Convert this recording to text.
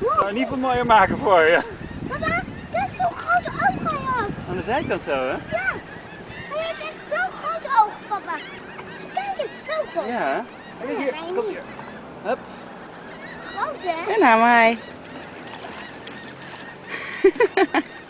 Nou, niet veel mooier maken voor je. Papa, kijk zo'n grote oog hij had. Aan de zijkant zo, hè? Ja, hij heeft echt zo'n groot oog, papa. Kijk eens, zo groot. Ja. Hij is hier. kom hier. Hup. Groot, hè? En nou hij.